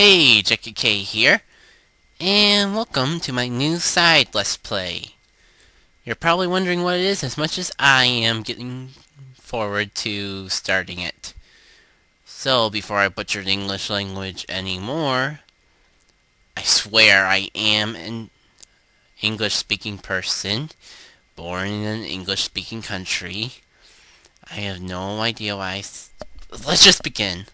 Hey, Jackit K here, and welcome to my new side Let's Play. You're probably wondering what it is as much as I am getting forward to starting it. So, before I butcher the English language anymore, I swear I am an English-speaking person, born in an English-speaking country. I have no idea why Let's just begin.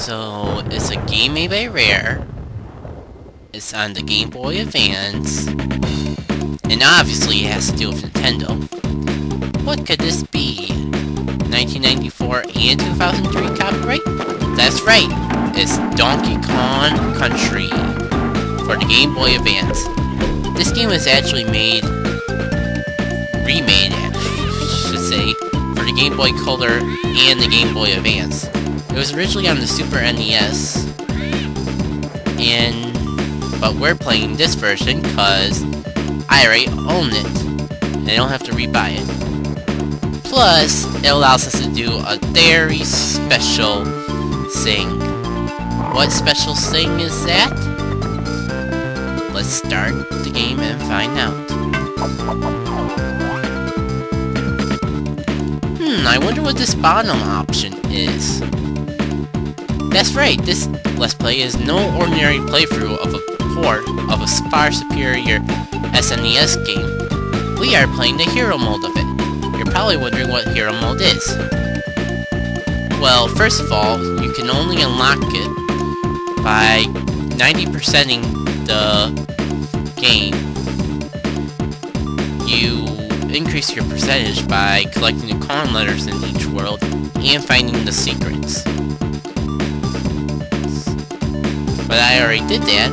So, it's a game made by Rare. It's on the Game Boy Advance. And obviously it has to do with Nintendo. What could this be? 1994 and 2003 copyright? That's right! It's Donkey Kong Country for the Game Boy Advance. This game was actually made, remade, I should say, for the Game Boy Color and the Game Boy Advance. It was originally on the Super NES, and but we're playing this version because I already own it, and I don't have to rebuy it. Plus, it allows us to do a very special thing. What special thing is that? Let's start the game and find out. Hmm, I wonder what this bottom option is. That's right, this Let's Play is no ordinary playthrough of a port of a far superior SNES game. We are playing the hero mode of it. You're probably wondering what hero mode is. Well, first of all, you can only unlock it by 90%ing the game. You increase your percentage by collecting the Kong letters in each world and finding the secrets. But I already did that.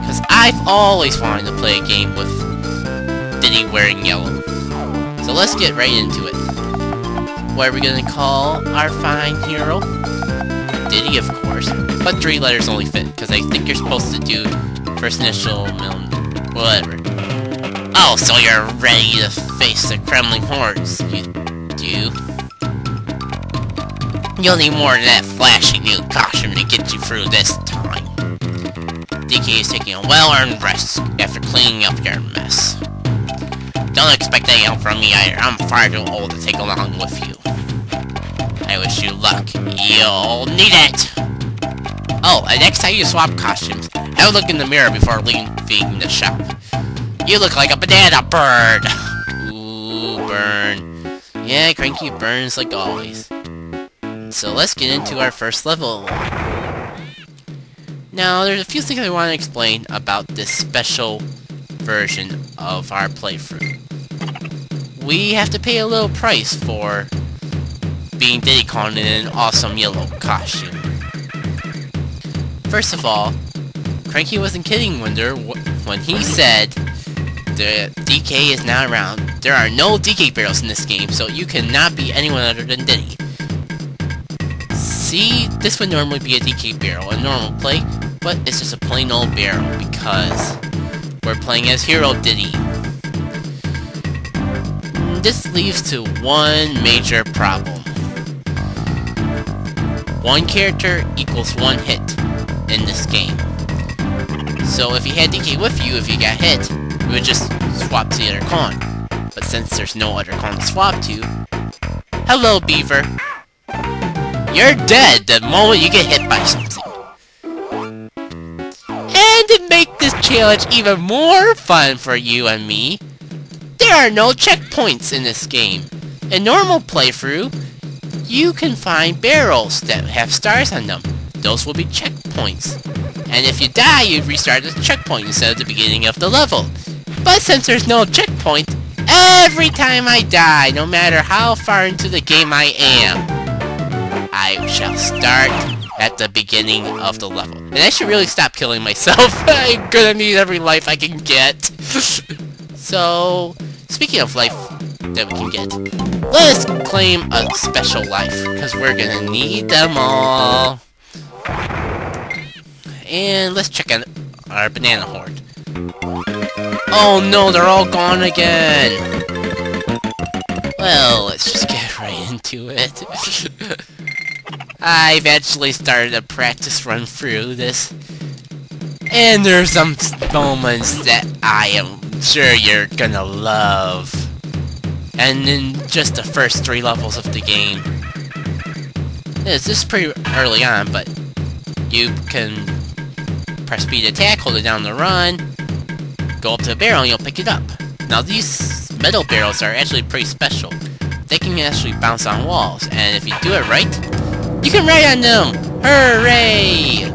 Because I've always wanted to play a game with Diddy wearing yellow. So let's get right into it. What are we gonna call our fine hero? Diddy, of course. But three letters only fit, because I think you're supposed to do first initial, middle, whatever. Oh, so you're ready to face the Kremling hordes, you do? You'll need more than that flashy new costume to get you through this time. DK is taking a well-earned rest after cleaning up your mess. Don't expect any help from me either. I'm far too old to take along with you. I wish you luck. You'll need it! Oh, and next time you swap costumes, have a look in the mirror before leaving the shop. You look like a banana bird! Ooh, burn. Yeah, Cranky burns like always. So let's get into our first level. Now, there's a few things I want to explain about this special version of our playthrough. We have to pay a little price for being Diddy Kong in an awesome yellow costume. First of all, Cranky wasn't kidding when, when he said the DK is not around. There are no DK barrels in this game, so you cannot be anyone other than Diddy. See, this would normally be a DK barrel, a normal play, but it's just a plain old barrel because we're playing as Hero Diddy. This leads to one major problem. One character equals one hit in this game. So if you had DK with you, if you got hit, you would just swap to the other Kong. But since there's no other Kong to swap to, hello Beaver! You're dead the moment you get hit by something. And to make this challenge even more fun for you and me, there are no checkpoints in this game. In normal playthrough, you can find barrels that have stars on them. Those will be checkpoints. And if you die, you restart at the checkpoint instead of the beginning of the level. But since there's no checkpoint, every time I die, no matter how far into the game I am, I shall start at the beginning of the level. And I should really stop killing myself. I'm gonna need every life I can get. so, speaking of life that we can get, let us claim a special life, because we're gonna need them all. And let's check out our banana horde. Oh no, they're all gone again! Well, let's just get right into it. I've actually started a practice run through this. And there's some moments that I am sure you're gonna love. And in just the first three levels of the game. This is pretty early on, but you can press speed attack, hold it down to run, go up to the barrel and you'll pick it up. Now these metal barrels are actually pretty special. They can actually bounce on walls, and if you do it right, you can ride on them! Hooray!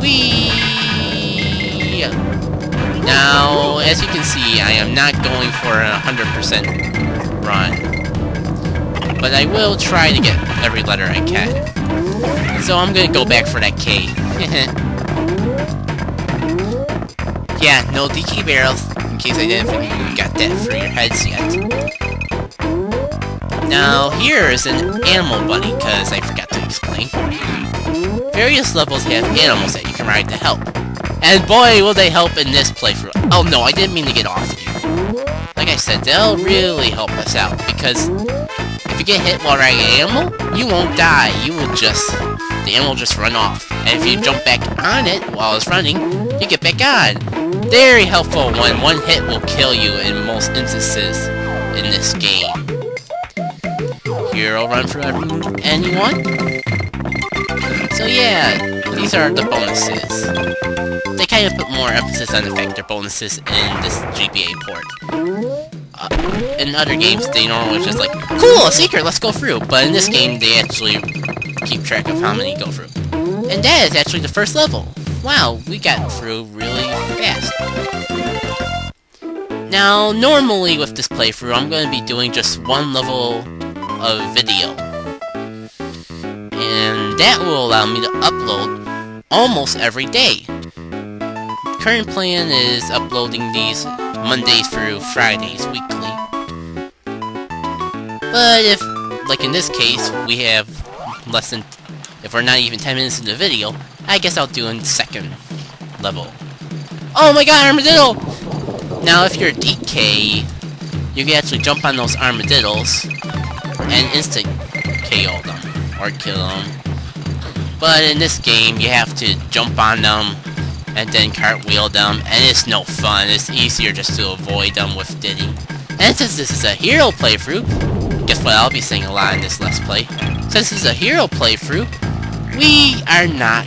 Whee! Now, as you can see, I am not going for a 100% run. But I will try to get every letter I can. So I'm gonna go back for that K. yeah, no DK barrels, in case I didn't think you got that for your heads yet. Now, here is an animal buddy, because I forgot to explain. Various levels have animals that you can ride to help. And boy, will they help in this playthrough. Oh no, I didn't mean to get off you. Like I said, they'll really help us out, because if you get hit while riding an animal, you won't die. You will just... The animal will just run off. And if you jump back on it while it's running, you get back on. Very helpful when one hit will kill you in most instances in this game hero run for anyone? So yeah, these are the bonuses. They kind of put more emphasis on the fact they're bonuses in this GBA port. Uh, in other games, they normally just like, cool, a secret, let's go through. But in this game, they actually keep track of how many go through. And that is actually the first level. Wow, we got through really fast. Now, normally with this playthrough, I'm going to be doing just one level of video. And that will allow me to upload almost every day. Current plan is uploading these Mondays through Fridays weekly. But if, like in this case, we have less than, if we're not even 10 minutes in the video, I guess I'll do a second level. Oh my god, armadillo! Now if you're a DK, you can actually jump on those armadillos and instant KO them, or kill them. But in this game, you have to jump on them, and then cartwheel them, and it's no fun. It's easier just to avoid them with Diddy. And since this is a hero playthrough, guess what I'll be saying a lot in this Let's Play? Since this is a hero playthrough, we are not...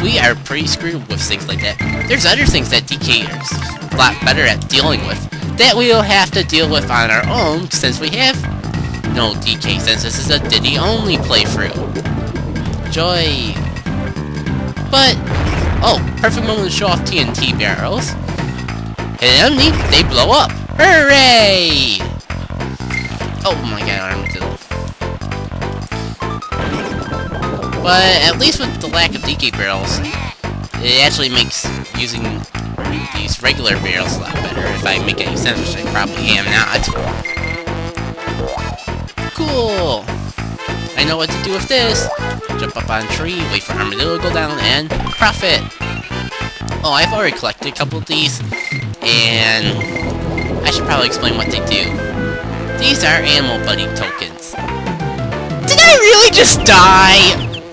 We are pretty screwed with things like that. There's other things that DK is a lot better at dealing with that we'll have to deal with on our own since we have no DK since this is a Diddy only playthrough. Joy. But, oh, perfect moment to show off TNT barrels. Hit they blow up. Hooray! Oh my god, I'm armadillo. But at least with the lack of DK barrels, it actually makes using these regular barrels a lot better, if I make any sense, which I probably am not. Cool! I know what to do with this. Jump up on tree, wait for Armadillo to go down, and profit! Oh, I've already collected a couple of these, and I should probably explain what they do. These are Animal Buddy tokens. Did I really just die?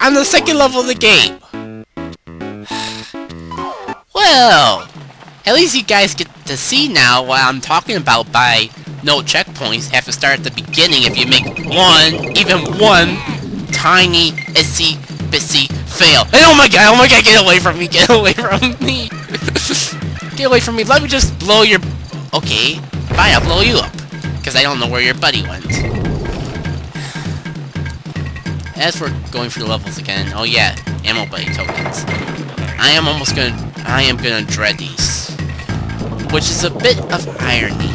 On the second level of the game? well, at least you guys get to see now what I'm talking about by no checkpoints have to start at the beginning if you make one, even one, tiny, itsy, bitsy fail. And oh my god, oh my god, get away from me, get away from me! get away from me, let me just blow your... Okay, fine, I'll blow you up. Because I don't know where your buddy went. As we're going through the levels again, oh yeah, Animal Buddy tokens. I am almost gonna... I am gonna dread these. Which is a bit of irony.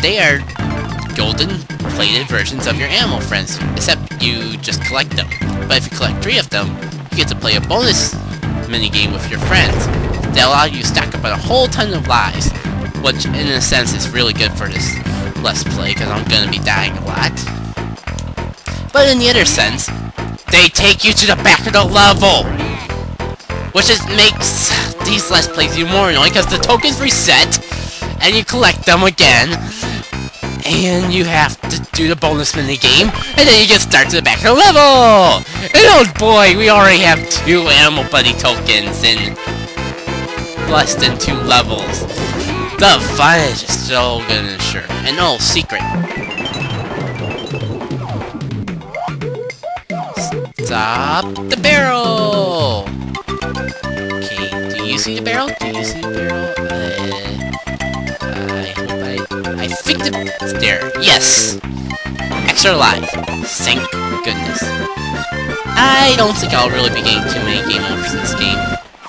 They are golden plated versions of your animal friends, except you just collect them. But if you collect three of them, you get to play a bonus minigame with your friends that allow you to stack up a whole ton of lives, which in a sense is really good for this Let's Play, because I'm going to be dying a lot. But in the other sense, they take you to the back of the level! Which just makes these Let's Plays even more annoying, because the tokens reset, and you collect them again. And you have to do the bonus mini game, and then you get start to the back of the level! And oh boy, we already have two Animal Buddy tokens in less than two levels. The fun is just so good and sure. And oh, secret. Stop the barrel! Okay, do you see the barrel? Do you see the barrel? Uh, it's there. Yes! Extra life. Thank goodness. I don't think I'll really be getting too many game overs in this game.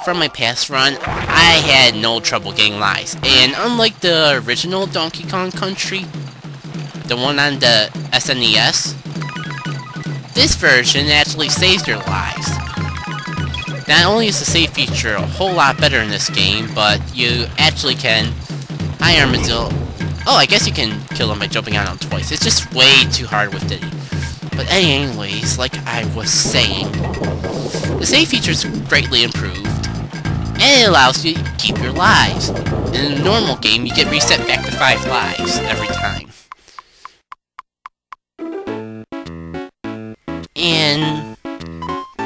From my past run, I had no trouble getting lives. And unlike the original Donkey Kong Country, the one on the SNES, this version actually saves your lives. Not only is the save feature a whole lot better in this game, but you actually can... Hi, Armadillo. Oh, I guess you can kill him by jumping on him twice. It's just way too hard with Diddy. But anyways, like I was saying, the save feature is greatly improved, and it allows you to keep your lives. In a normal game, you get reset back to 5 lives every time. And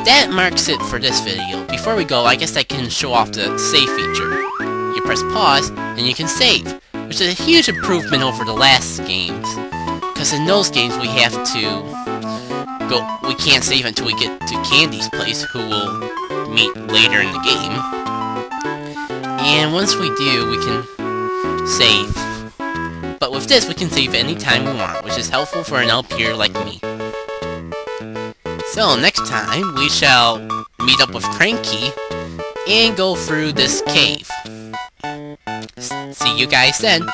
that marks it for this video. Before we go, I guess I can show off the save feature. You press pause, and you can save, which is a huge improvement over the last games. Because in those games, we have to go, we can't save until we get to Candy's place, who we'll meet later in the game. And once we do, we can save. But with this, we can save any time we want, which is helpful for an LPer like me. So, next time, we shall meet up with Cranky and go through this cave. You guys then.